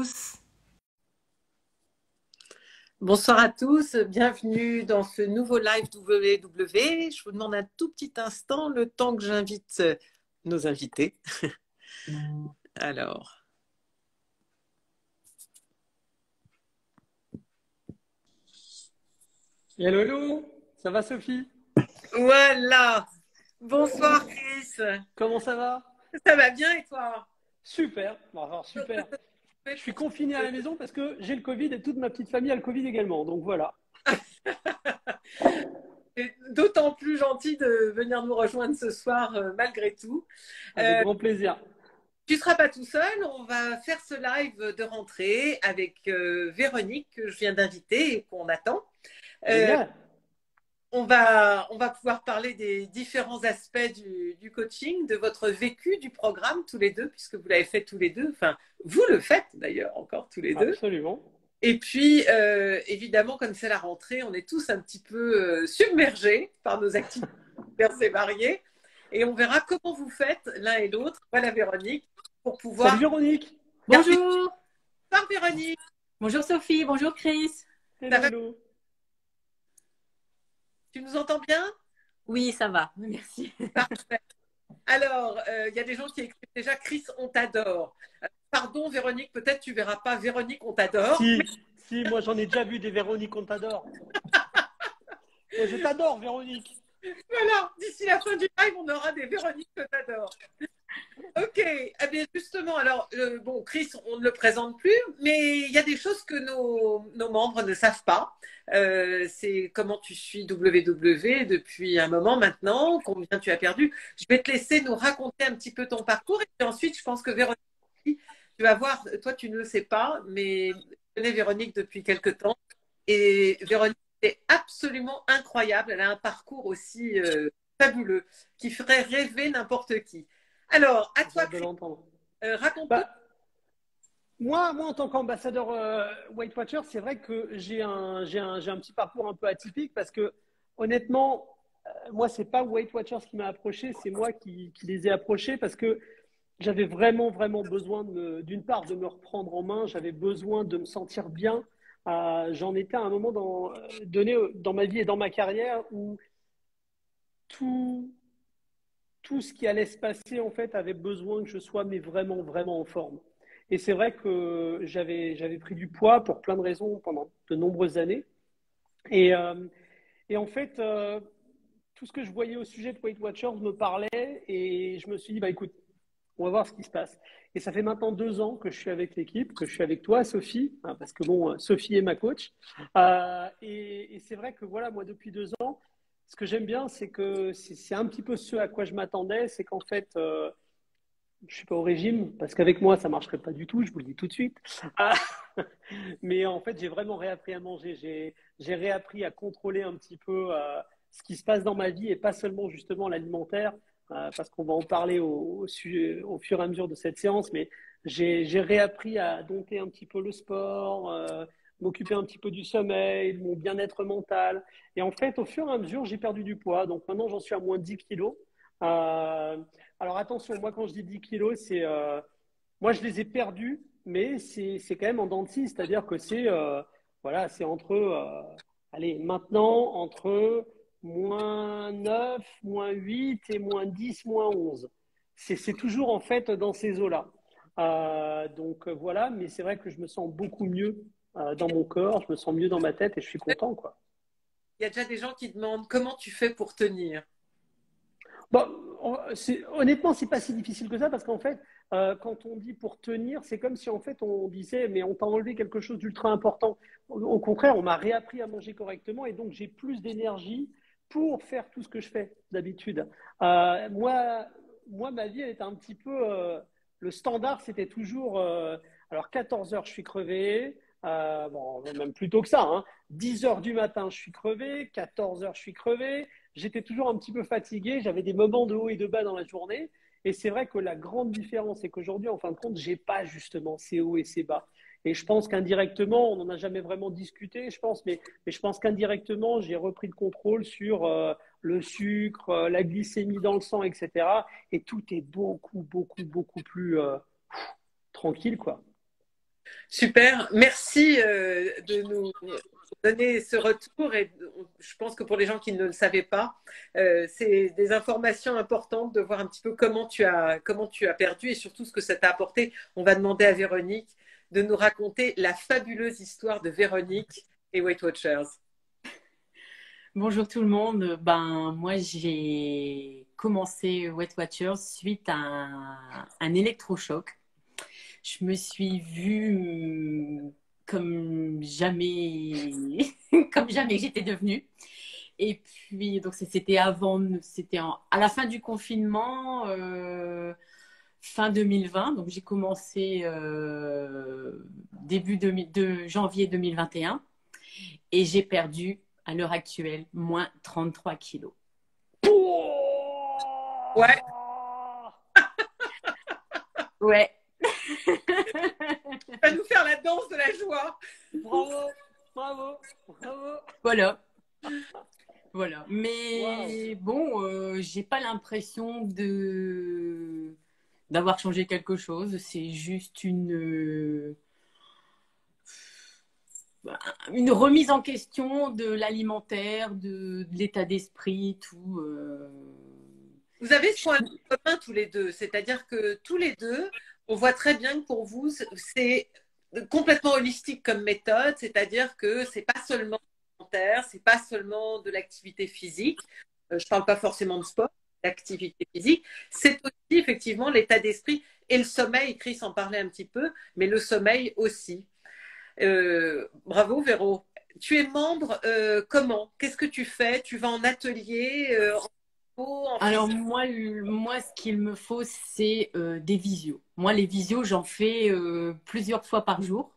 tous. Bonsoir à tous, bienvenue dans ce nouveau live WW. Je vous demande un tout petit instant le temps que j'invite nos invités. Alors. Hello, hello, ça va Sophie? Voilà. Bonsoir Chris. Comment ça va? Ça va bien et toi? Super, alors super. Je suis confiné à la maison parce que j'ai le Covid et toute ma petite famille a le Covid également. Donc voilà. D'autant plus gentil de venir nous rejoindre ce soir euh, malgré tout. Avec euh, grand plaisir. Tu ne seras pas tout seul, on va faire ce live de rentrée avec euh, Véronique que je viens d'inviter et qu'on attend on va, on va pouvoir parler des différents aspects du, coaching, de votre vécu du programme tous les deux, puisque vous l'avez fait tous les deux. Enfin, vous le faites d'ailleurs encore tous les deux. Absolument. Et puis, euh, évidemment, comme c'est la rentrée, on est tous un petit peu euh, submergés par nos activités diverses et variées. Et on verra comment vous faites l'un et l'autre. Voilà Véronique, pour pouvoir. Salut Véronique. Bonjour. Bonjour Véronique. Bonjour Sophie. Bonjour Chris. Hello. Tu nous entends bien? Oui, ça va. Merci. Parfait. Alors, euh, il y a des gens qui écrivent déjà Chris, on t'adore. Euh, pardon, Véronique, peut-être tu verras pas Véronique, on t'adore. Si, si, moi j'en ai déjà vu des Véronique, on t'adore. je t'adore, Véronique. Voilà, d'ici la fin du live, on aura des Véronique que t'adore. Ok, eh justement, alors, euh, bon, Chris, on ne le présente plus, mais il y a des choses que nos, membres ne savent pas. Euh, c'est comment tu suis WW depuis un moment maintenant, combien tu as perdu. Je vais te laisser nous raconter un petit peu ton parcours et puis ensuite, je pense que Véronique, tu vas voir, toi tu ne le sais pas, mais je connais Véronique depuis quelque temps et Véronique est absolument incroyable. Elle a un parcours aussi euh, fabuleux qui ferait rêver n'importe qui. Alors, à toi, euh, raconte bah, moi, moi, en tant qu'ambassadeur euh, Weight Watcher, c'est vrai que j'ai un, j'ai un, un, petit parcours un peu atypique parce que, honnêtement, euh, moi, c'est pas Weight Watchers qui m'a approché, c'est moi qui, qui, les ai approchés parce que j'avais vraiment, vraiment besoin, d'une part, de me reprendre en main, j'avais besoin de me sentir bien. Euh, j'en étais à un moment dans, donné dans ma vie et dans ma carrière où tout, tout ce qui allait se passer, en fait, avait besoin que je sois mais vraiment, vraiment en forme. Et c'est vrai que j'avais, j'avais pris du poids pour plein de raisons pendant de nombreuses années. Et, euh, et en fait, euh, tout ce que je voyais au sujet de Weight Watchers me parlait et je me suis dit, bah écoute, on va voir ce qui se passe. Et ça fait maintenant deux ans que je suis avec l'équipe, que je suis avec toi, Sophie, hein, parce que bon, Sophie est ma coach. Euh, et, et c'est vrai que voilà, moi, depuis deux ans, ce que j'aime bien, c'est que c'est un petit peu ce à quoi je m'attendais, c'est qu'en fait, euh, je suis pas au régime parce qu'avec moi ça marcherait pas du tout, je vous le dis tout de suite. Ah. mais en fait, j'ai vraiment réappris à manger, j'ai réappris à contrôler un petit peu euh, ce qui se passe dans ma vie et pas seulement justement l'alimentaire, euh, parce qu'on va en parler au, fur et à mesure de cette séance. Mais j'ai réappris à dompter un petit peu le sport m'occuper un petit peu du sommeil, de mon bien-être mental. Et en fait, au fur et à mesure, j'ai perdu du poids. Donc maintenant, j'en suis à moins de 10 kilos. Euh, alors attention, moi, quand je dis 10 kilos, c'est. Euh, moi, je les ai perdus, mais c'est quand même en dents C'est-à-dire que c'est. Euh, voilà, c'est entre. Allez, maintenant, entre moins 9, moins 8 et moins 10, moins 11. C'est toujours en fait dans ces eaux-là. Donc voilà, mais c'est vrai que je me sens beaucoup mieux euh, dans mon corps, je me sens mieux dans ma tête et je suis content. Quoi. Il y a déjà des gens qui demandent comment tu fais pour tenir? Bon, Honnêtement, c'est pas si difficile que ça parce qu'en fait, euh, quand on dit pour tenir, c'est comme si en fait on disait mais on t'a enlevé quelque chose d'ultra important. Au, contraire, on m'a réappris à manger correctement et donc j'ai plus d'énergie pour faire tout ce que je fais d'habitude. Euh, moi, moi, ma vie, elle était un petit peu. le standard, c'était toujours. alors, 14 heures, je suis crevé. Euh, même plus tôt que ça. Hein. 10 heures du matin, je suis crevé. 14 heures, je suis crevé. J'étais toujours un petit peu fatigué. J'avais des moments de haut et de bas dans la journée. Et c'est vrai que la grande différence, c'est qu'aujourd'hui, en fin de compte, j'ai pas justement ces hauts et ces bas. Et je pense qu'indirectement, on n'en a jamais vraiment discuté, je pense, mais, je pense qu'indirectement, j'ai repris le contrôle sur euh, le sucre, euh, la glycémie dans le sang, etc. Et tout est beaucoup, beaucoup, beaucoup plus tranquille, quoi. Super. Merci de nous donner ce retour et je pense que pour les gens qui ne le savaient pas, euh, c'est des informations importantes de voir un petit peu comment tu as comment tu as perdu et surtout ce que ça t'a apporté. On va demander à Véronique de nous raconter la fabuleuse histoire de Véronique et Weight Watchers. Bonjour tout le monde. Ben moi j'ai commencé Weight Watchers suite à un, un électrochoc. Je me suis vue comme jamais, comme jamais j'étais devenue. Et puis, donc c'était avant, c'était à la fin du confinement, euh, fin 2020. Donc j'ai commencé euh, début de janvier 2021 et j'ai perdu à l'heure actuelle moins 33 kilos. Ouais. ouais. Tu vas nous faire la danse de la joie. Bravo, bravo, bravo. Voilà. Voilà. Mais bon, euh, j'ai pas l'impression de d'avoir changé quelque chose. C'est juste une euh, une remise en question de l'alimentaire, de, l'état d'esprit, tout. Euh. Vous avez ce point commun tous les deux, c'est-à-dire que tous les deux, on voit très bien que pour vous, c'est complètement holistique comme méthode, c'est-à-dire que c'est pas seulement alimentaire, c'est pas seulement de l'activité physique. Euh, je parle pas forcément de sport, d'activité physique. C'est aussi effectivement l'état d'esprit et le sommeil. Chris en parlait un petit peu, mais le sommeil aussi. Euh, bravo Véro. Tu es membre euh, comment? Qu'est-ce que tu fais? Tu vas en atelier alors moi, moi, ce qu'il me faut, c'est euh, des visios. Moi, les visios, j'en fais euh, plusieurs fois par jour.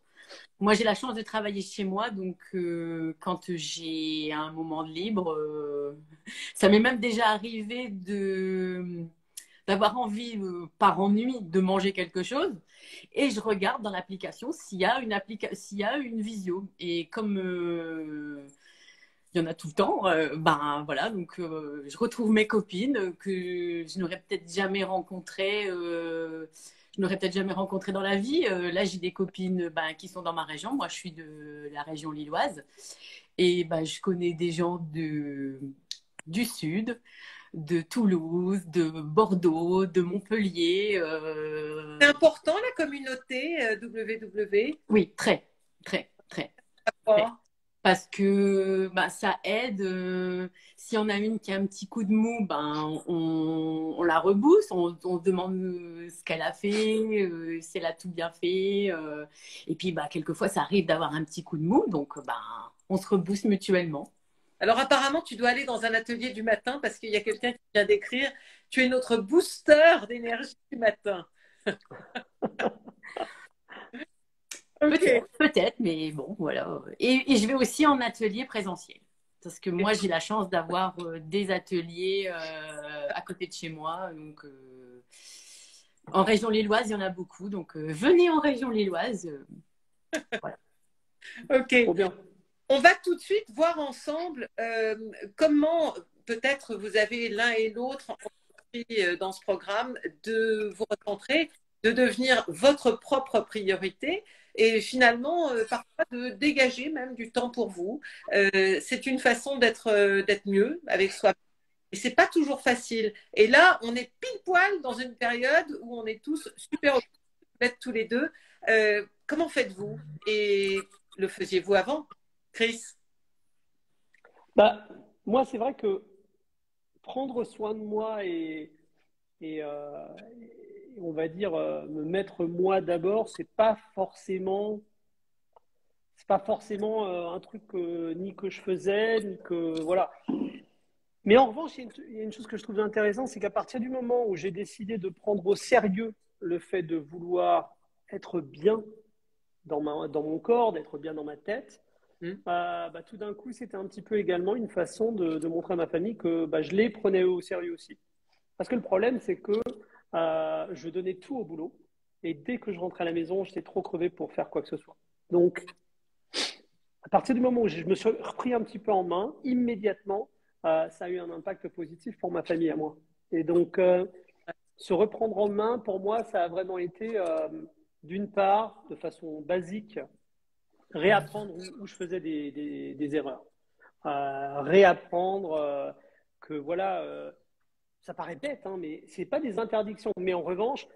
Moi, j'ai la chance de travailler chez moi, donc euh, quand j'ai un moment de libre, ça m'est même déjà arrivé de d'avoir envie, par ennui, de manger quelque chose, et je regarde dans l'application s'il y a une s'il y a une visio. Et comme il y en a tout le temps. Euh, ben voilà, donc euh, je retrouve mes copines que je n'aurais peut-être jamais rencontrées. Euh, je n'aurais peut-être jamais rencontré dans la vie. là, j'ai des copines ben, qui sont dans ma région. Moi, je suis de la région lilloise. Et ben, je connais des gens de, du sud, de Toulouse, de Bordeaux, de Montpellier. C'est important la communauté WW Oui, très, très, très. très parce que bah, ça aide. Euh, si on a une qui a un petit coup de mou, ben, on, on la rebousse, on, on se demande euh, ce qu'elle a fait, euh, si elle a tout bien fait. et puis, bah, quelquefois, ça arrive d'avoir un petit coup de mou, donc ben, on se rebousse mutuellement. Alors apparemment, tu dois aller dans un atelier du matin parce qu'il y a quelqu'un qui vient d'écrire, tu es notre booster d'énergie du matin. Peut-être, mais bon, voilà. Et, je vais aussi en atelier présentiel. Parce que moi, j'ai la chance d'avoir euh, des ateliers euh, à côté de chez moi. Donc, euh, en région lilloise, il y en a beaucoup. Donc, venez en région lilloise. voilà. ok. bien. On va tout de suite voir ensemble comment peut-être vous avez l'un et l'autre dans ce programme de vous rencontrer, de devenir votre propre priorité et finalement euh, parfois de dégager même du temps pour vous. Euh, c'est une façon d'être euh, d'être mieux avec soi. Et c'est pas toujours facile. Et là, on est pile poil dans une période où on est tous super occupés, tous les deux. comment faites-vous? Et le faisiez-vous avant, Chris? Bah, Moi, c'est vrai que prendre soin de moi et, et, on va dire, euh, me mettre moi d'abord, c'est pas forcément, c'est pas forcément euh, un truc ni que je faisais, ni que voilà. Mais en revanche, il y, a une, chose que je trouve intéressante, c'est qu'à partir du moment où j'ai décidé de prendre au sérieux le fait de vouloir être bien dans, ma, dans mon corps, d'être bien dans ma tête, mmh. bah, bah, tout d'un coup, c'était un petit peu également une façon de, montrer à ma famille que bah, je les prenais au sérieux aussi. Parce que le problème, c'est que euh, je donnais tout au boulot. Et dès que je rentrais à la maison, j'étais trop crevé pour faire quoi que ce soit. Donc, à partir du moment où je me suis repris un petit peu en main, immédiatement, euh, ça a eu un impact positif pour ma famille à moi. Et donc, euh, se reprendre en main, pour moi, ça a vraiment été d'une part, de façon basique, réapprendre où, je faisais des, erreurs. Réapprendre que voilà, ça paraît bête, hein, mais ce n'est pas des interdictions. Mais en revanche,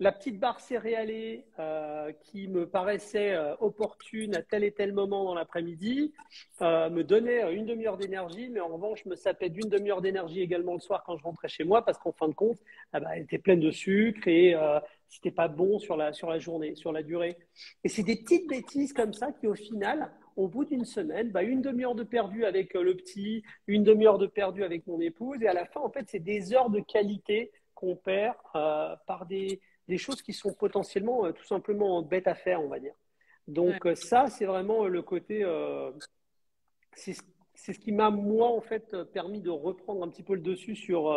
la petite barre céréalée euh, qui me paraissait euh, opportune à tel et tel moment dans l'après-midi euh, me donnait une demi-heure d'énergie, mais en revanche me sapait d'une demi-heure d'énergie également le soir quand je rentrais chez moi parce qu'en fin de compte, ah bah, elle était pleine de sucre et c'était pas bon sur la, sur la journée, sur la durée. Et c'est des petites bêtises comme ça qui au final, au bout d'une semaine, bah, une demi-heure de perdu avec le petit, une demi-heure de perdu avec mon épouse et à la fin, en fait, c'est des heures de qualité qu'on perd par des des choses qui sont potentiellement euh, tout simplement bêtes à faire, on va dire. Donc euh, ça, c'est vraiment euh, le côté, c'est ce qui m'a moi en fait permis de reprendre un petit peu le dessus sur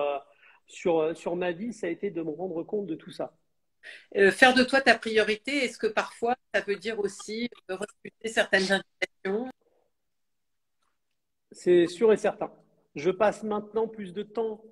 sur sur ma vie. Ça a été de me rendre compte de tout ça. faire de toi ta priorité, est-ce que parfois ça veut dire aussi refuser certaines invitations C'est sûr et certain. Je passe maintenant plus de temps.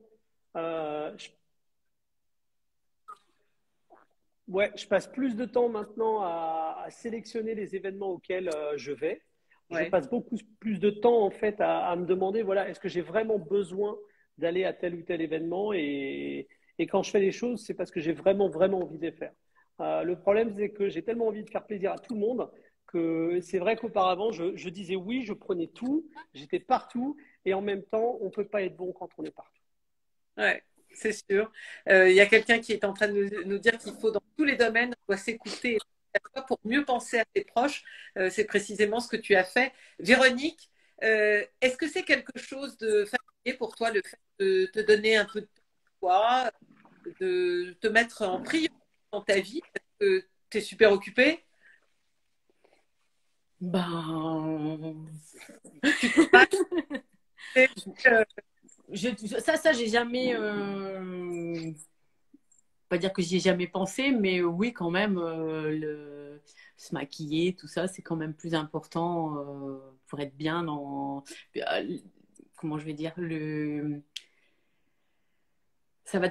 Ouais, je passe plus de temps maintenant à, sélectionner les événements auxquels euh, je vais. Je passe beaucoup plus de temps en fait à, me demander voilà, est-ce que j'ai vraiment besoin d'aller à tel ou tel événement et, et quand je fais les choses, c'est parce que j'ai vraiment vraiment envie de les faire. Euh, le problème, c'est que j'ai tellement envie de faire plaisir à tout le monde que c'est vrai qu'auparavant, je, disais oui, je prenais tout, j'étais partout et en même temps, on ne peut pas être bon quand on est partout. Ouais c'est sûr. Euh, il y a quelqu'un qui est en train de nous, dire qu'il faut dans tous les domaines, doit s'écouter pour mieux penser à tes proches. Euh, c'est précisément ce que tu as fait. Véronique, est-ce que c'est quelque chose de familier pour toi, le fait de te donner un peu de toi, de te mettre en priorité dans ta vie Parce que tu es super occupée Ben. je, ça, ça, j'ai jamais. Euh, pas dire que j'y ai jamais pensé, mais oui, quand même, euh, le, se maquiller, tout ça, c'est quand même plus important euh, pour être bien dans. comment je vais dire le. Ça va.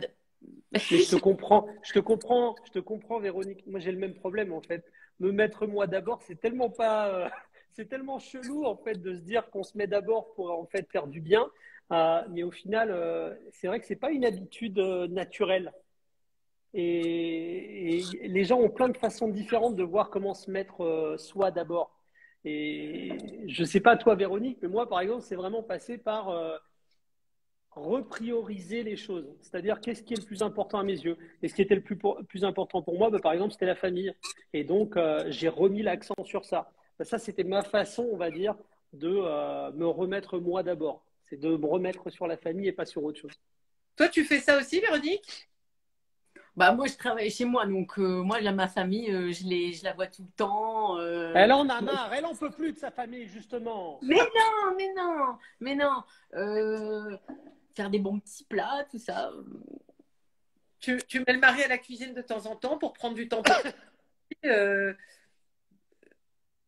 Je te comprends, je te comprends, je te comprends, Véronique. Moi, j'ai le même problème en fait. Me mettre moi d'abord, c'est tellement pas, c'est tellement chelou en fait de se dire qu'on se met d'abord pour en fait faire du bien. Euh, mais au final, euh, c'est vrai que c'est pas une habitude euh, naturelle. Et, les gens ont plein de façons différentes de voir comment se mettre soi d'abord. Et je sais pas toi, Véronique, mais moi, par exemple, c'est vraiment passé par reprioriser les choses. C'est-à-dire, qu'est-ce qui est le plus important à mes yeux? Et ce qui était le plus, plus important pour moi, bah, par exemple, c'était la famille. Et donc, j'ai remis l'accent sur ça. Bah, ça, c'était ma façon, on va dire, de me remettre moi d'abord c'est de me remettre sur la famille et pas sur autre chose. Toi, tu fais ça aussi, Véronique? Bah moi je travaille chez moi donc euh, moi j'ai ma famille euh, je les je la vois tout le temps euh. elle en a marre elle en peut plus de sa famille justement mais non mais non mais non faire des bons petits plats tout ça. Tu, tu, mets le mari à la cuisine de temps en temps pour prendre du temps pour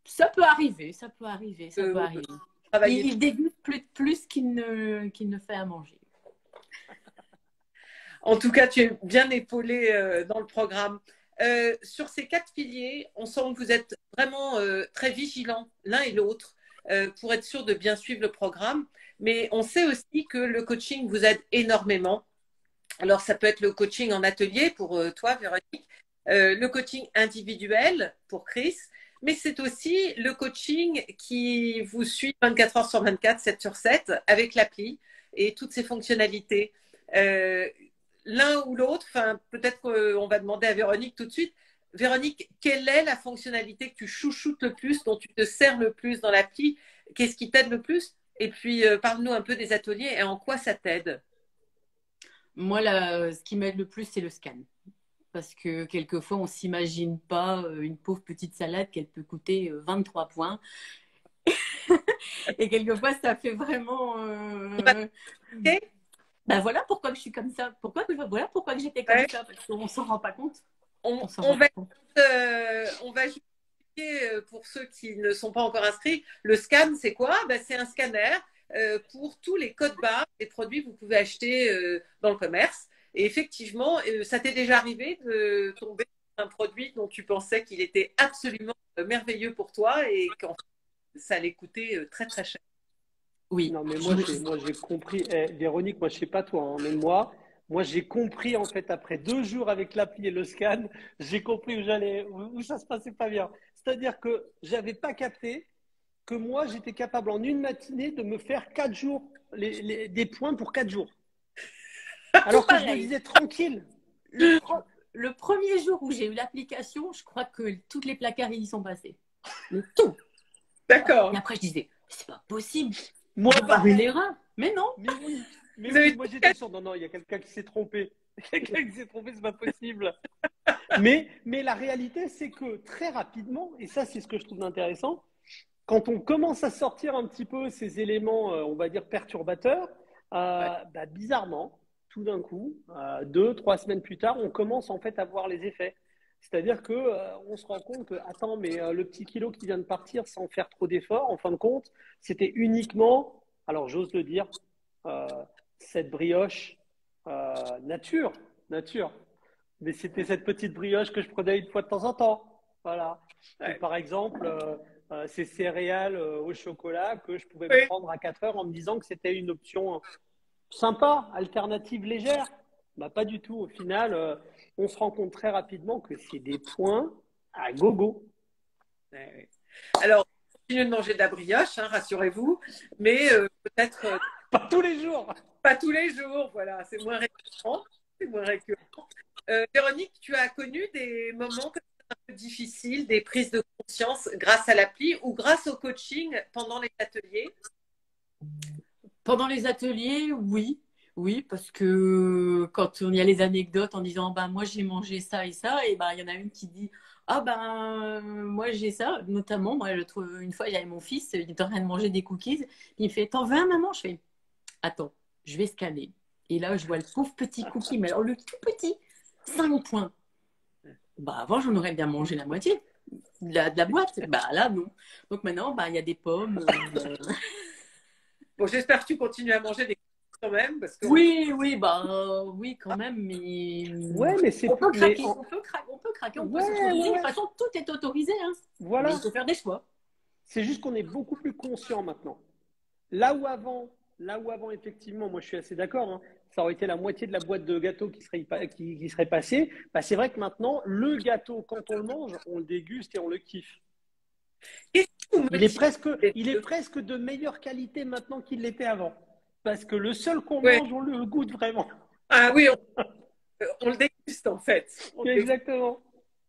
ça peut arriver ça peut arriver ça peut arriver. il, déguste plus, plus qu'il ne, qu'il ne fait à manger. En tout cas, tu es bien épaulé euh, dans le programme. Euh, sur ces quatre piliers, on sent que vous êtes vraiment euh, très vigilants l'un et l'autre pour être sûr de bien suivre le programme. Mais on sait aussi que le coaching vous aide énormément. Alors, ça peut être le coaching en atelier pour toi, Véronique, le coaching individuel pour Chris, mais c'est aussi le coaching qui vous suit 24 heures sur 24, 7 sur 7, avec l'appli et toutes ses fonctionnalités. Euh, l'un ou l'autre, peut-être qu'on va demander à Véronique tout de suite. Véronique, quelle est la fonctionnalité que tu chouchoutes le plus, dont tu te sers le plus dans l'appli Qu'est-ce qui t'aide le plus? Et puis, euh, parle-nous un peu des ateliers et en quoi ça t'aide. Moi, ce qui m'aide le plus, c'est le scan parce que quelquefois on s'imagine pas euh, une pauvre petite salade qu'elle peut coûter 23 euh, points. et quelquefois ça fait vraiment. Euh... Ben voilà pourquoi je suis comme ça. Pourquoi voilà pourquoi j'étais comme ça parce qu'on s'en rend pas compte. On, va, euh, on va expliquer pour ceux qui ne sont pas encore inscrits. Le scan, c'est quoi? Ben, C'est un scanner pour tous les codes barres des produits que vous pouvez acheter dans le commerce. Et effectivement, euh, ça t'est déjà arrivé de tomber un produit dont tu pensais qu'il était absolument merveilleux pour toi et qu'en ça allait coûter très très cher? Oui. Non, mais moi, j'ai compris. Eh, Véronique, moi, je sais pas toi, hein, mais moi, moi, j'ai compris, en fait, après deux jours avec l'appli et le scan, j'ai compris où j'allais, où ça se passait pas bien. C'est-à-dire que j'avais pas capté que moi, j'étais capable en une matinée de me faire quatre jours, les, des points pour quatre jours. Alors que je me disais tranquille. Le, premier jour où j'ai eu l'application, je crois que toutes les placards y sont passés. Le tout. D'accord. Et après, je disais, c'est pas possible. Moi, par une erreur. Mais non. Mais oui. Mais moi j'étais sûr. Non, non, il y a quelqu'un qui s'est trompé. quelqu'un qui s'est trompé, c'est pas possible. mais, mais la réalité, c'est que très rapidement, et ça, c'est ce que je trouve intéressant, quand on commence à sortir un petit peu ces éléments, euh, on va dire, perturbateurs, euh, bah, bizarrement, tout d'un coup, euh, deux, trois semaines plus tard, on commence en fait à voir les effets. C'est-à-dire que on se rend compte que attends, mais le petit kilo qui vient de partir sans faire trop d'efforts, en fin de compte, c'était uniquement, alors j'ose le dire, cette brioche nature, nature. Mais c'était cette petite brioche que je prenais une fois de temps en temps. Voilà. par exemple, euh, ces céréales euh, au chocolat que je pouvais prendre à 4 heures en me disant que c'était une option sympa, alternative légère. Bah, pas du tout. Au final, euh, on se rend compte très rapidement que c'est des points à gogo. Alors, continuez de manger de la brioche, hein, rassurez-vous, mais peut-être. pas tous les jours. Pas tous les jours, voilà, c'est moins récurrent. C'est moins récurrent. Véronique, tu as connu des moments un peu difficiles, des prises de conscience grâce à l'appli ou grâce au coaching pendant les ateliers? Pendant les ateliers, oui. Oui, parce que quand on y a les anecdotes en disant bah moi j'ai mangé ça et ça, et ben il y en a une qui dit ah ben moi j'ai ça, notamment moi une fois il y avait mon fils, il était en train de manger des cookies, il fait t'en veux un maman? Je fais attends, je vais scanner. Et là je vois le pauvre petit cookie, mais alors le tout petit, 5 points. Bah, avant, j'en aurais bien mangé la moitié de la, boîte. Bah, là, non. Donc maintenant, bah, il y a des pommes. Euh, bon, j'espère que tu continues à manger des quand même. Parce que... Oui, oui, bah, oui, quand même. Mais... Ouais, mais c'est on, peut craquer, on, peut craquer, on peut craquer, on peut De toute façon, tout est autorisé. Hein. Voilà. il faut faire des choix. C'est juste qu'on est beaucoup plus conscient maintenant. Là où avant, là où avant, effectivement, moi je suis assez d'accord, hein, ça aurait été la moitié de la boîte de gâteau qui serait, qui, serait passée. Bah, c'est vrai que maintenant, le gâteau, quand on le mange, on le déguste et on le kiffe. il, est presque, il est presque de meilleure qualité maintenant qu'il l'était avant. Parce que le seul qu'on mange, on le goûte vraiment. Ah oui, on, le déguste en fait. Exactement.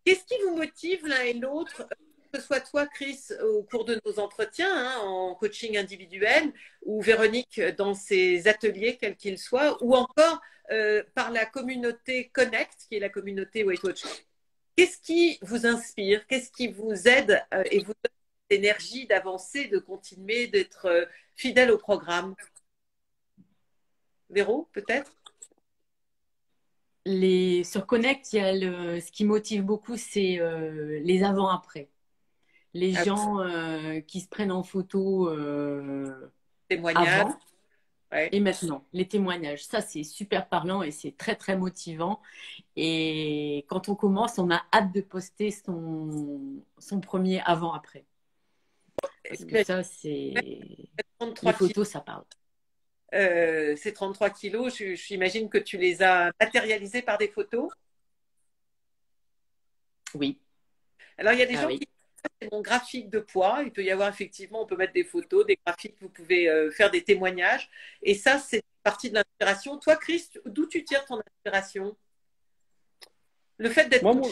Qu'est-ce qui vous motive l'un et l'autre que ce soit toi, Chris, au cours de nos entretiens, hein, en coaching individuel, ou Véronique dans ses ateliers, quels qu'ils soient, ou encore euh, par la communauté Connect, qui est la communauté Weight Watch. Qu'est-ce qui vous inspire? Qu'est-ce qui vous aide euh, et vous donne l'énergie d'avancer, de continuer, d'être euh, fidèle au programme? Véro, peut-être? Sur Connect, ce qui motive beaucoup, c'est les avant-après les gens euh, qui se prennent en photo euh, témoignages. Et maintenant, les témoignages, ça c'est super parlant et c'est très très motivant. Et quand on commence, on a hâte de poster son, son premier avant-après. Parce que ça, c'est. Les photos, ça parle. Euh, ces 33 kilos, j'imagine que tu les as matérialisés par des photos. Oui. Alors, il y a des ah gens qui c'est mon graphique de poids. Il peut y avoir effectivement, on peut mettre des photos, des graphiques, vous pouvez euh, faire des témoignages. Et ça, c'est partie de l'inspiration. Toi, Chris, d'où tu tires ton inspiration? Le fait d'être. Moi,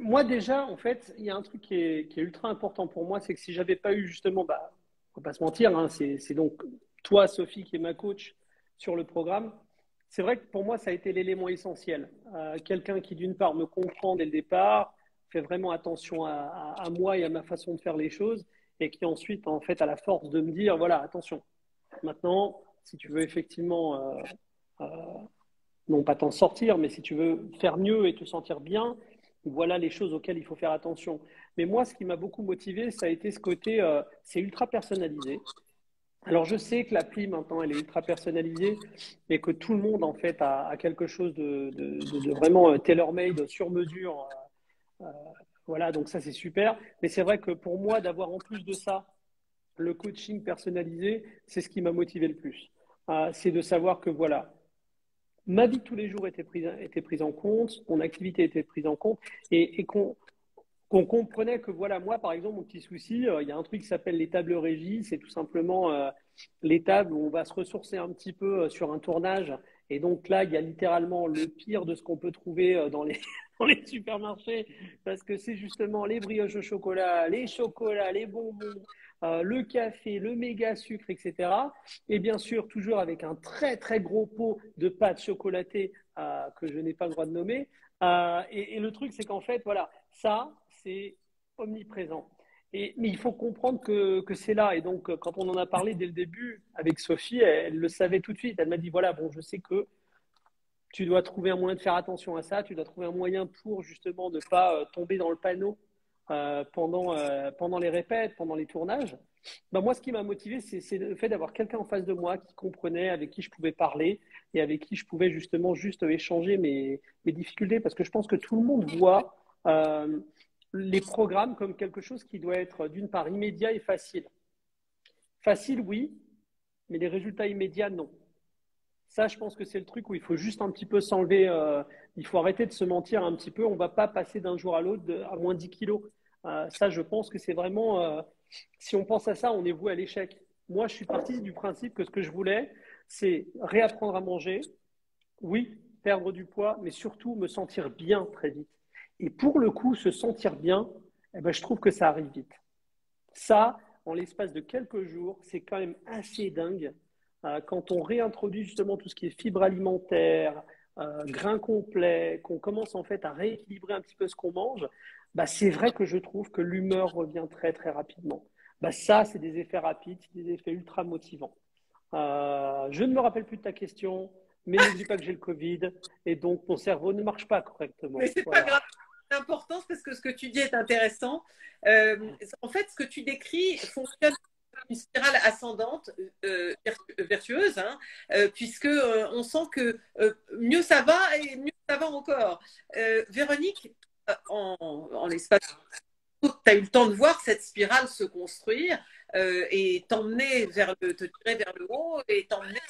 moi, déjà, en fait, il y a un truc qui est, ultra important pour moi, c'est que si j'avais pas eu justement, bah, on va pas se mentir, hein, c'est donc toi, Sophie, qui est ma coach sur le programme. C'est vrai que pour moi, ça a été l'élément essentiel. Euh, quelqu'un qui, d'une part, me comprend dès le départ, fait vraiment attention à, moi et à ma façon de faire les choses, et qui ensuite, en fait, a la force de me dire, voilà, attention, maintenant, si tu veux effectivement, euh, euh, non pas t'en sortir, mais si tu veux faire mieux et te sentir bien, voilà les choses auxquelles il faut faire attention. Mais moi, ce qui m'a beaucoup motivé, ça a été ce côté, euh, c'est ultra personnalisé. alors je sais que l'appli maintenant elle est ultra personnalisée et que tout le monde en fait a, quelque chose de, de, vraiment tailor-made sur mesure. Voilà, donc ça c'est super. Mais c'est vrai que pour moi d'avoir en plus de ça le coaching personnalisé, c'est ce qui m'a motivé le plus. c'est de savoir que voilà, ma vie de tous les jours était prise, était prise en compte, mon activité était prise en compte et, qu'on comprenait que voilà, moi, par exemple, mon petit souci, euh, il y a un truc qui s'appelle les tables régies, c'est tout simplement euh, les tables où on va se ressourcer un petit peu euh, sur un tournage. Et donc là, il y a littéralement le pire de ce qu'on peut trouver dans les, les supermarchés, parce que c'est justement les brioches au chocolat, les chocolats, les bonbons, euh, le café, le méga sucre, etc. Et bien sûr, toujours avec un très très gros pot de pâtes chocolatées euh, que je n'ai pas le droit de nommer. Euh, et, le truc, c'est qu'en fait, voilà, ça, c'est omniprésent. Et, mais il faut comprendre que, que c'est là. Et donc, quand on en a parlé dès le début avec Sophie, elle, le savait tout de suite. Elle m'a dit, voilà, bon, je sais que tu dois trouver un moyen de faire attention à ça, tu dois trouver un moyen pour justement ne pas tomber dans le panneau euh, pendant, euh, pendant les répètes, pendant les tournages, ben moi, ce qui m'a motivé, c'est le fait d'avoir quelqu'un en face de moi qui comprenait, avec qui je pouvais parler et avec qui je pouvais justement juste échanger mes, difficultés, parce que je pense que tout le monde voit euh, les programmes comme quelque chose qui doit être d'une part immédiat et facile. Facile, oui, mais les résultats immédiats, non. Ça, je pense que c'est le truc où il faut juste un petit peu s'enlever, il faut arrêter de se mentir un petit peu. On ne va pas passer d'un jour à l'autre à moins 10 kilos. Euh, ça, je pense que c'est vraiment, euh, si on pense à ça, on est voué à l'échec. Moi, je suis parti du principe que ce que je voulais, c'est réapprendre à manger, oui, perdre du poids, mais surtout me sentir bien très vite. Et pour le coup, se sentir bien, eh ben, je trouve que ça arrive vite. Ça, en l'espace de quelques jours, c'est quand même assez dingue. Euh, quand on réintroduit justement tout ce qui est fibres alimentaires, grains complets, qu'on commence en fait à rééquilibrer un petit peu ce qu'on mange, bah, c'est vrai que je trouve que l'humeur revient très très rapidement. Bah, ça, c'est des effets rapides, des effets ultra motivants. Euh, je ne me rappelle plus de ta question, mais ne dis pas que j'ai le Covid et donc mon cerveau ne marche pas correctement. Mais c'est pas grave. L'importance parce que ce que tu dis est intéressant. Euh, en fait, ce que tu décris fonctionne une spirale ascendante euh, vertueuse, hein, puisque on sent que mieux ça va et mieux ça va encore. Véronique, en, l'espace, tu as eu le temps de voir cette spirale se construire euh, et t'emmener vers le, haut et t'emmener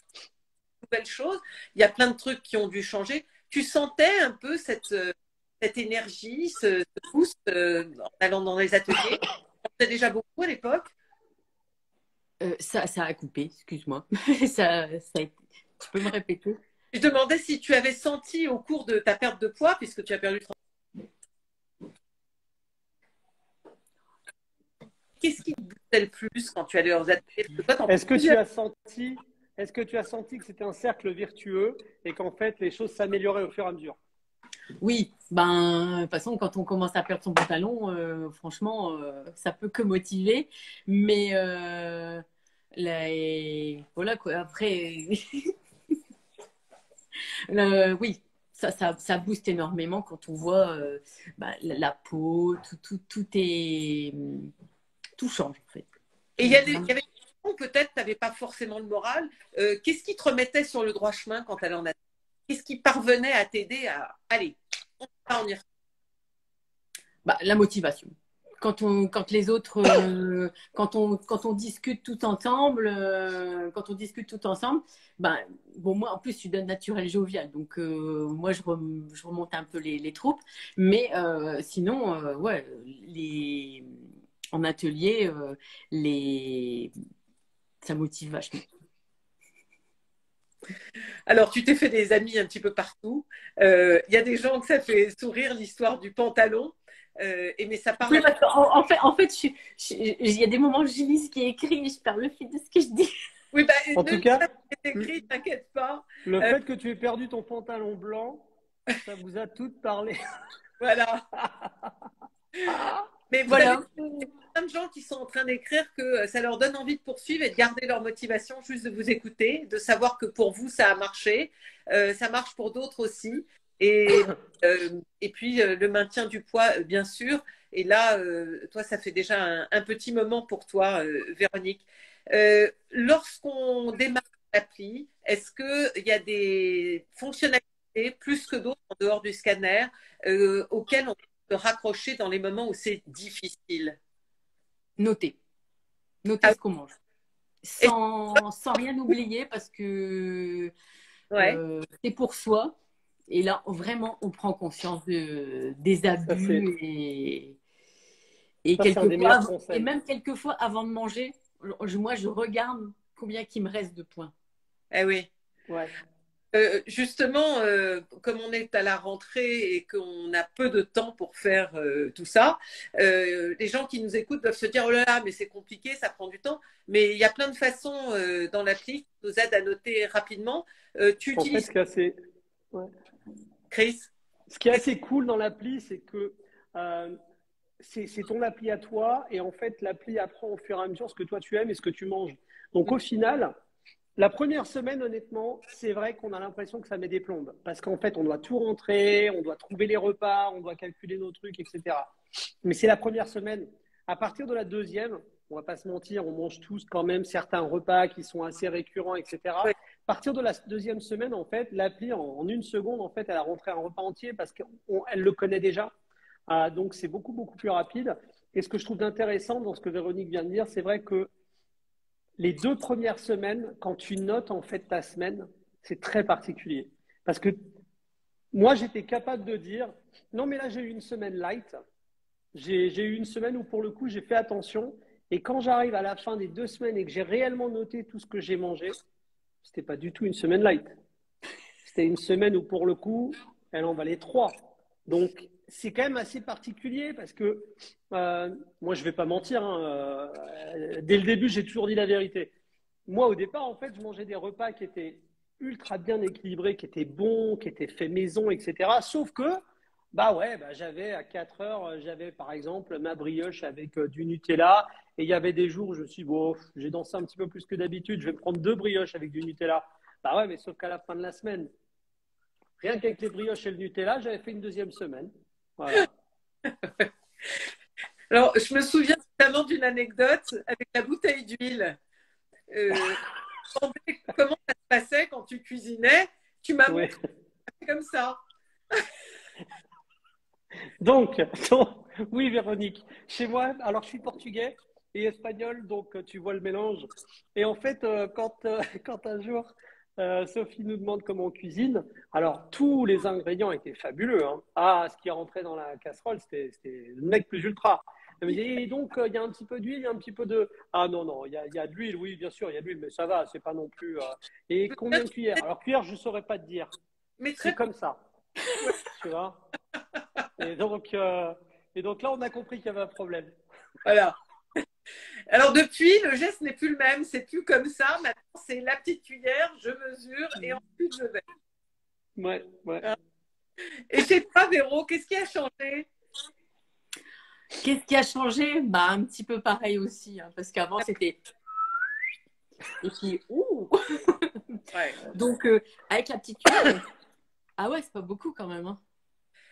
nouvelles choses. Il y a plein de trucs qui ont dû changer. Tu sentais un peu cette, euh, énergie, ce, euh, en allant dans les ateliers? Tu déjà beaucoup à l'époque? Ça, ça a coupé, excuse-moi. ça, ça Tu peux me répéter? Je demandais si tu avais senti au cours de ta perte de poids, puisque tu as perdu 30 qu'est-ce qui te boostait le plus quand tu allais aux ateliers Est-ce que tu as senti est-ce que tu as senti que c'était un cercle vertueux et qu'en fait les choses s'amélioraient au fur et à mesure? Oui, ben de toute façon quand on commence à perdre son pantalon, euh, franchement, euh, ça peut que motiver, mais euh, voilà quoi. Après, oui, ça, ça, ça, booste énormément quand on voit bah, la, peau, tout, tout, tout est tout change en fait. Et il y, avait des peut-être tu n'avais pas forcément le moral. Euh, qu'est-ce qui te remettait sur le droit chemin quand tu allais en Qu'est-ce qui parvenait à t'aider à aller? On y bah, La motivation. Quand, on, quand les autres, euh, quand, on, quand on discute tout ensemble, euh, quand on discute tout ensemble, ben, bon, moi, en plus, je suis d'un naturel jovial, donc moi, je, remonte un peu les, troupes. Mais sinon, ouais, les, en atelier, euh, les... ça motive vachement. Alors, tu t'es fait des amis un petit peu partout. Euh, il y a des gens que ça fait sourire l'histoire du pantalon. Euh, et mais ça parle. en, fait, en fait, il y a des moments où je lis ce qui est écrit et je perds le fil de ce que je dis. Oui, bah, en tout cas, écrit, t'inquiète pas. Le fait que tu aies perdu ton pantalon blanc, ça vous a toutes parlé. voilà. Mais voilà. il y a plein de gens qui sont en train d'écrire que euh, ça leur donne envie de poursuivre et de garder leur motivation juste de vous écouter, de savoir que pour vous, ça a marché. Euh, ça marche pour d'autres aussi. Et, euh, et puis, le maintien du poids, bien sûr. Et là, toi, ça fait déjà un, petit moment pour toi, Véronique. Lorsqu'on démarre l'appli, est-ce qu'il y a des fonctionnalités plus que d'autres en dehors du scanner auxquelles on se raccrocher dans les moments où c'est difficile Noter. Noter ah ce qu'on mange sans, sans, rien oublier parce que euh, c'est pour soi. Et là, vraiment, on prend conscience de, des abus et, et, quelquefois, et même quelquefois, avant de manger, moi, je regarde combien il me reste de points. Eh oui. Ouais. Euh, justement, euh, comme on est à la rentrée et qu'on a peu de temps pour faire euh, tout ça, les gens qui nous écoutent doivent se dire oh là là, mais c'est compliqué, ça prend du temps. Mais il y a plein de façons dans l'appli qui nous aident à noter rapidement. tu en utilises. Fait, ce Chris? Ce qui est assez cool dans l'appli, c'est que c'est ton appli à toi et en fait, l'appli apprend au fur et à mesure ce que toi tu aimes et ce que tu manges. Donc au final, la première semaine, honnêtement, c'est vrai qu'on a l'impression que ça met des plombes. Parce qu'en fait, on doit tout rentrer, on doit trouver les repas, on doit calculer nos trucs, etc. Mais c'est la première semaine. À partir de la deuxième, on va pas se mentir, on mange tous quand même certains repas qui sont assez récurrents, etc. À partir de la deuxième semaine, en fait, l'appli, en, une seconde, en fait, elle a rentré un repas entier parce qu'elle le connaît déjà. Ah, donc, c'est beaucoup, beaucoup plus rapide. Et ce que je trouve intéressant dans ce que Véronique vient de dire, c'est vrai que les deux premières semaines, quand tu notes en fait ta semaine, c'est très particulier. Parce que moi, j'étais capable de dire, non, mais là, j'ai eu une semaine light. J'ai eu une semaine où, pour le coup, j'ai fait attention. Et quand j'arrive à la fin des deux semaines et que j'ai réellement noté tout ce que j'ai mangé, c'était pas du tout une semaine light. C'était une semaine où, pour le coup, elle en valait trois. Donc, c'est quand même assez particulier parce que euh, moi, je vais pas mentir. Hein, euh, dès le début, j'ai toujours dit la vérité. Moi, au départ, en fait, je mangeais des repas qui étaient ultra bien équilibrés, qui étaient bons, qui étaient faits maison, etc. Sauf que, bah ouais, bah, j'avais à 4 heures, j'avais par exemple ma brioche avec euh, du Nutella. Et il y avait des jours où je me suis dit, bon, j'ai dansé un petit peu plus que d'habitude, je vais prendre deux brioches avec du Nutella. Bah ouais, mais sauf qu'à la fin de la semaine, rien qu'avec les brioches et le Nutella, j'avais fait une deuxième semaine. Alors, je me souviens notamment d'une anecdote avec la bouteille d'huile. Euh, comment ça se passait quand tu cuisinais Tu m'as montré comme ça. donc, oui, Véronique, chez moi, alors je suis portugais et espagnol, donc tu vois le mélange. Et en fait, euh, quand, euh, quand un jour, euh, Sophie nous demande comment on cuisine. Alors, tous les ingrédients étaient fabuleux. Hein. Ah, ce qui rentré dans la casserole, c'était le mec plus ultra. Et donc, euh, il y a un petit peu d'huile, il y a un petit peu de. Ah non, non, il y a, y a, de l'huile, oui, bien sûr, il y a de l'huile, mais ça va, c'est pas non plus. Euh, et combien de cuillères? Alors, cuillère, je ne saurais pas te dire. Mais c'est comme ça. tu vois et donc, et donc là, on a compris qu'il y avait un problème. Voilà. Alors depuis, le geste n'est plus le même, c'est plus comme ça. Maintenant, c'est la petite cuillère, je mesure et ensuite je vais. Ouais, ouais. Et chez toi, Véro, qu'est-ce qui a changé? Qu'est-ce qui a changé? Bah un petit peu pareil aussi, hein, parce qu'avant c'était et puis ouh. Donc euh, avec la petite cuillère, ah ouais, c'est pas beaucoup quand même. Hein.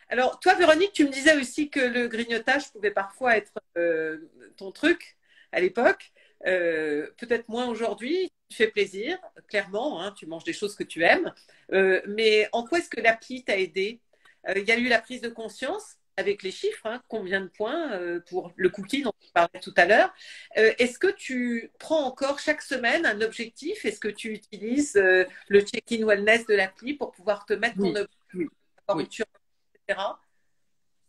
Alors toi, Véronique, tu me disais aussi que le grignotage pouvait parfois être euh, ton truc à l'époque. Euh, peut-être moins aujourd'hui, tu fais plaisir, clairement, hein, tu manges des choses que tu aimes. Euh, mais en quoi est-ce que l'appli t'a aidé? Euh, Il y a eu la prise de conscience avec les chiffres, hein, combien de points pour le cookie dont tu parlais tout à l'heure. Est-ce que tu prends encore chaque semaine un objectif? Est-ce que tu utilises le check-in wellness de l'appli pour pouvoir te mettre ton objectif, etc.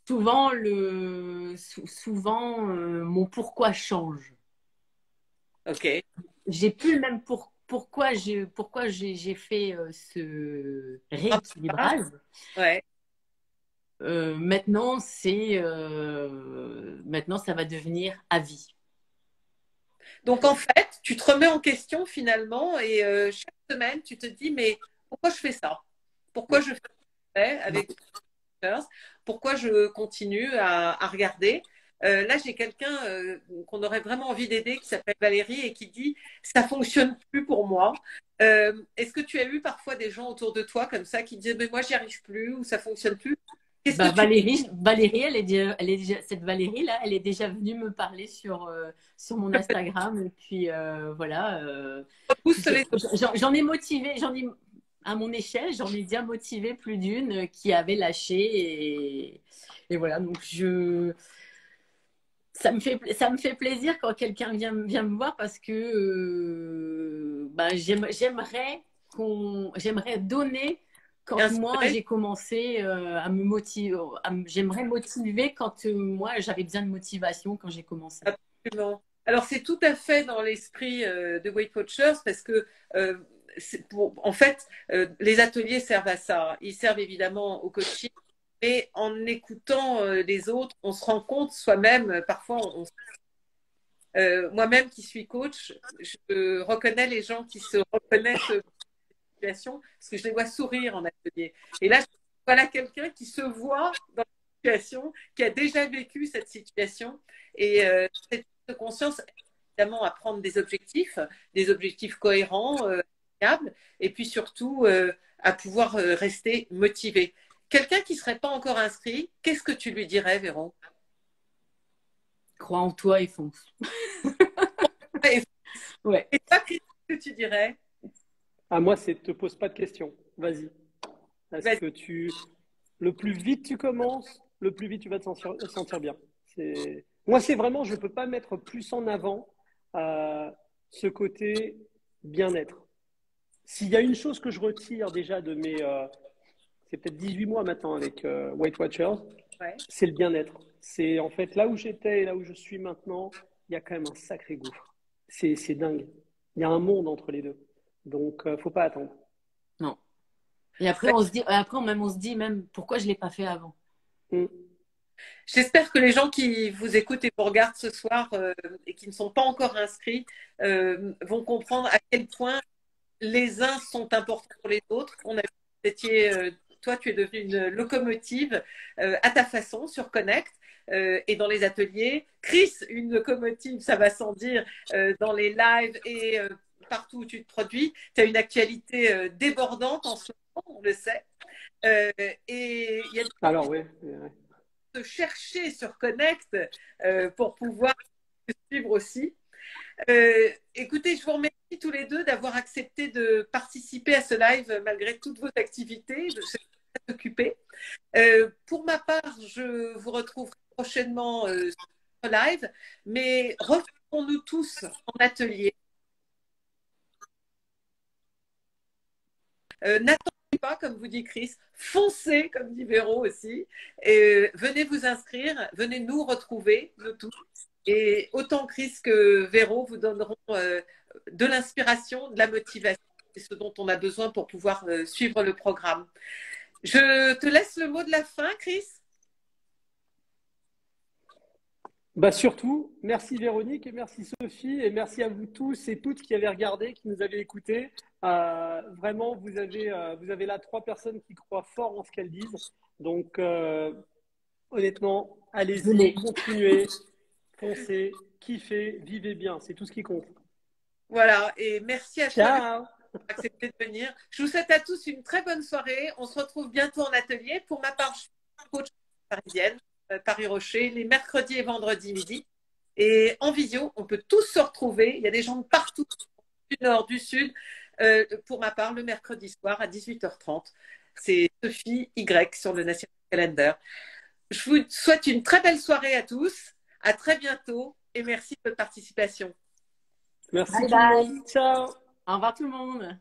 Souvent, le, souvent mon pourquoi change. Ok. J'ai plus le même pour, pourquoi j'ai pourquoi j'ai fait euh, ce rééquilibrage. Ouais. Euh, maintenant, c'est euh, maintenant ça va devenir à vie. Donc en fait, tu te remets en question finalement et chaque semaine tu te dis mais pourquoi je fais ça? Pourquoi je fais ça? Avec Pourquoi je continue à, à regarder euh, là, j'ai quelqu'un euh, qu'on aurait vraiment envie d'aider qui s'appelle Valérie et qui dit ça fonctionne plus pour moi. Euh, est-ce que tu as eu parfois des gens autour de toi comme ça qui disaient mais moi j'y arrive plus ou ça fonctionne plus? Bah, Valérie, Valérie, elle est, déjà, elle est déjà, cette Valérie là, elle est déjà venue me parler sur sur mon Instagram et puis voilà. J'en ai motivé, j'en ai à mon échelle, j'en ai bien motivé plus d'une qui avait lâché et, et voilà donc je ça me fait ça me fait plaisir quand quelqu'un vient vient me voir parce que bah, j'aimerais qu'on j'aimerais donner quand moi j'ai commencé euh, à me motiver, j'aimerais motiver quand euh, moi j'avais besoin de motivation quand j'ai commencé. Absolument. Alors c'est tout à fait dans l'esprit euh, de Weight Watchers parce que en fait les ateliers servent à ça. Ils servent évidemment au coaching, mais en écoutant les autres, on se rend compte soi-même. Parfois, on, moi-même qui suis coach, je reconnais les gens qui se reconnaissent parce que je les vois sourire en atelier. Et là, voilà quelqu'un qui se voit dans la situation, qui a déjà vécu cette situation. Et euh, cette conscience, évidemment, à prendre des objectifs, des objectifs cohérents, et puis surtout euh, à pouvoir euh, rester motivé. Quelqu'un qui ne serait pas encore inscrit, qu'est-ce que tu lui dirais, Véron Crois en toi et fonce. ouais. Et toi, qu'est-ce que tu dirais? Ah, moi, c'est te pose pas de questions. Vas-y. Est-ce que tu. Le plus vite tu commences, le plus vite tu vas te sentir, bien. Moi, c'est vraiment, je ne peux pas mettre plus en avant euh, ce côté bien-être. S'il y a une chose que je retire déjà de mes. Euh, c'est peut-être 18 mois maintenant avec euh, Weight Watchers, c'est le bien-être. C'est en fait là où j'étais et là où je suis maintenant, il y a quand même un sacré gouffre. C'est dingue. Il y a un monde entre les deux. Donc, ne euh, faut pas attendre. Non. Et après, on se dit, après même, on se dit même pourquoi je ne l'ai pas fait avant. Mm. J'espère que les gens qui vous écoutent et vous regardent ce soir euh, et qui ne sont pas encore inscrits euh, vont comprendre à quel point les uns sont importants pour les autres. On a toi, tu es devenu une locomotive à ta façon sur Connect. et dans les ateliers. Chris, une locomotive, ça va sans dire, dans les lives et partout où tu te produis. Tu as une actualité euh, débordante en ce moment, on le sait. Euh, et il y a Alors, oui. de chercher sur Connect euh, pour pouvoir suivre aussi. Écoutez, je vous remercie tous les deux d'avoir accepté de participer à ce live malgré toutes vos activités. Je suis très occupée. pour ma part, je vous retrouve prochainement sur live, mais retrouvons-nous tous en atelier Euh, n'attendez pas, comme vous dit Chris, foncez, comme dit Véro aussi, et venez vous inscrire, venez nous retrouver, nous tous. Et autant Chris que Véro vous donneront euh, de l'inspiration, de la motivation, c'est ce dont on a besoin pour pouvoir euh, suivre le programme. Je te laisse le mot de la fin, Chris? Bah surtout, merci Véronique et merci Sophie et merci à vous tous et toutes qui avez regardé, qui nous avez écoutés. Euh, vraiment, vous avez, euh, vous avez là trois personnes qui croient fort en ce qu'elles disent. Donc, euh, honnêtement, allez-y, continuez, foncez, kiffez, vivez bien. C'est tout ce qui compte. Voilà, et merci à Ciao. pour accepter de venir. Je vous souhaite à tous une très bonne soirée. On se retrouve bientôt en atelier. Pour ma part, je suis coach parisienne, Paris-Rocher, les mercredis et vendredis midi. Et en visio, on peut tous se retrouver. Il y a des gens de partout, du nord, du sud. Euh, pour ma part, le mercredi soir à 18h30. C'est Sophie Y sur le National Calendar. Je vous souhaite une très belle soirée à tous. À très bientôt et merci de votre participation. Merci. Bye bye. Ciao. Au revoir tout le monde.